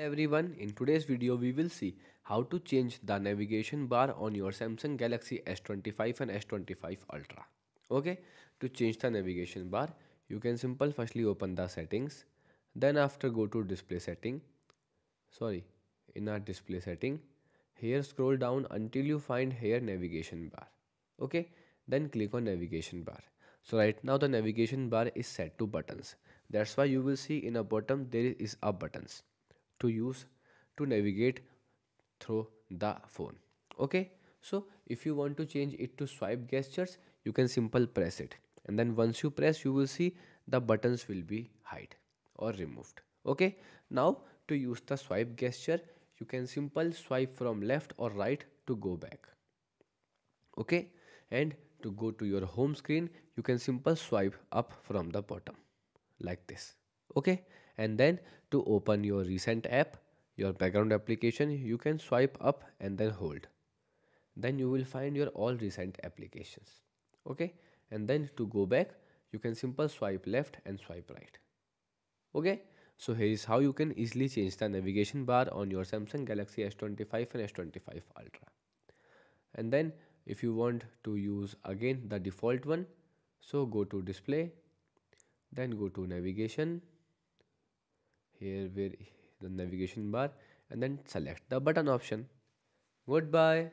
everyone in today's video we will see how to change the navigation bar on your Samsung Galaxy S25 and S25 Ultra. Okay? To change the navigation bar you can simple firstly open the settings then after go to display setting. Sorry in our display setting here scroll down until you find here navigation bar. Okay? Then click on navigation bar. So right now the navigation bar is set to buttons. That's why you will see in a bottom there is a buttons to use to navigate through the phone. Okay? So if you want to change it to swipe gestures you can simple press it. And then once you press you will see the buttons will be hide or removed. Okay? Now to use the swipe gesture you can simple swipe from left or right to go back. Okay? And to go to your home screen you can simple swipe up from the bottom like this okay? And then to open your recent app your background application you can swipe up and then hold. Then you will find your all recent applications. Okay? And then to go back you can simple swipe left and swipe right. Okay? So here is how you can easily change the navigation bar on your samsung galaxy s25 and s25 ultra. And then if you want to use again the default one so go to display then go to navigation here where the navigation bar and then select the button option. Goodbye